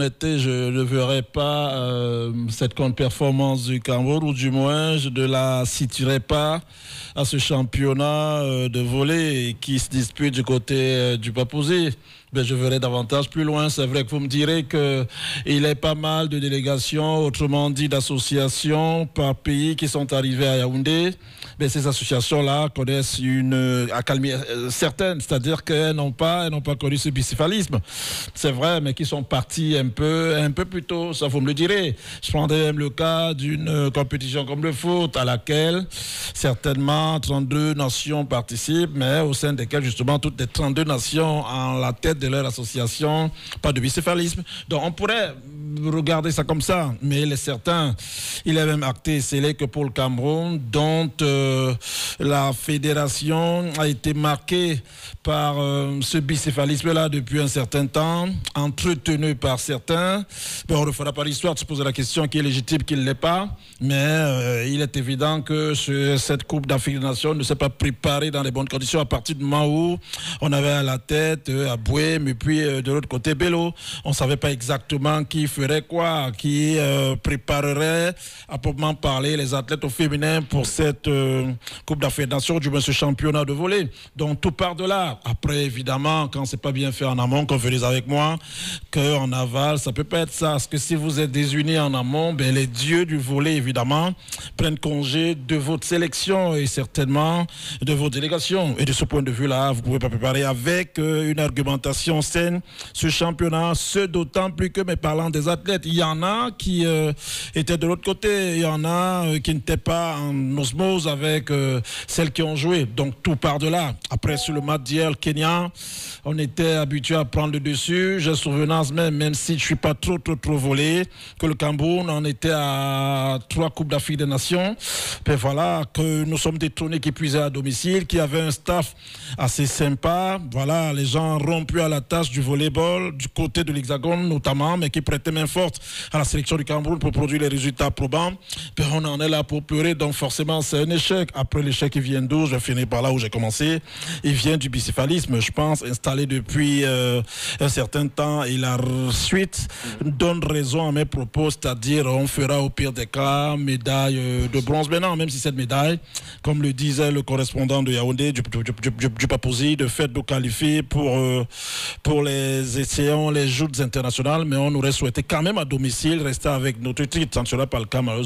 je ne verrai pas euh, cette contre-performance du Cameroun, ou du moins je ne la situerai pas à ce championnat euh, de volley qui se dispute du côté euh, du Papouzé. Ben, je verrai davantage plus loin. C'est vrai que vous me direz qu'il a pas mal de délégations, autrement dit d'associations par pays qui sont arrivées à Yaoundé. Mais ben, ces associations-là connaissent une accalmie certaine, c'est-à-dire qu'elles n'ont pas, pas connu ce bicéphalisme. C'est vrai, mais qui sont partis un peu, un plus tôt, ça vous me le direz. Je prendrai même le cas d'une compétition comme le foot, à laquelle certainement 32 nations participent, mais au sein desquelles justement toutes les 32 nations en la tête de leur association, pas de bicéphalisme. Donc on pourrait regarder ça comme ça, mais il est certain, il est même acté, c'est que pour le Cameroun, dont euh, la fédération a été marquée par euh, ce bicéphalisme-là depuis un certain temps, entretenu par certains. on ne fera pas l'histoire de se poser la question qui est légitime, qui ne l'est pas, mais euh, il est évident que cette Coupe d'Afrique des Nations ne s'est pas préparée dans les bonnes conditions à partir du moment où on avait à la tête à Boué, mais puis de l'autre côté Bello. On ne savait pas exactement qui ferait quoi, qui préparerait à proprement parler les athlètes au féminin pour cette Coupe d'Afrique des Nations, du moins ce championnat de volley. Donc tout part de là. Après, évidemment, quand c'est pas bien fait en amont, convenez avec moi, qu'en aval, ça peut pas être ça. Parce que si vous êtes désunis en amont, ben, les dieux du volet, évidemment, prennent congé de votre sélection et certainement de vos délégations. Et de ce point de vue-là, vous pouvez pas préparer avec euh, une argumentation saine ce championnat, ce d'autant plus que, mais parlant des athlètes, il y en a qui euh, étaient de l'autre côté, il y en a euh, qui n'étaient pas en osmose avec celles qui ont joué. Donc tout part de là. Après, sur le match d'hier, le Kenya, on était habitué à prendre le dessus. J'ai souvenance même, même si je suis pas trop, trop, trop volé, que le Cameroun, on était à trois Coupes d'Afrique des Nations. Puis voilà, que nous sommes détournés qui puisaient à domicile, qui avait un staff assez sympa. Voilà, les gens rompus à la tâche du volleyball, du côté de l'Hexagone notamment, mais qui prêtaient forte à la sélection du Cameroun pour produire les résultats probants. Puis on en est là pour pleurer, donc forcément c'est un échec. Après l'échec, il vient d'où Je finis par là où j'ai commencé. Il vient du BC je pense, installé depuis euh, un certain temps. Et la suite donne raison à mes propos, c'est-à-dire on fera au pire des cas médaille euh, de bronze. Maintenant, même si cette médaille, comme le disait le correspondant de Yaoundé, du, du, de fait de qualifier pour, euh, pour les essayants, les joutes internationales, mais on aurait souhaité quand même à domicile rester avec notre titre, ça ne sera pas le cas malheureusement.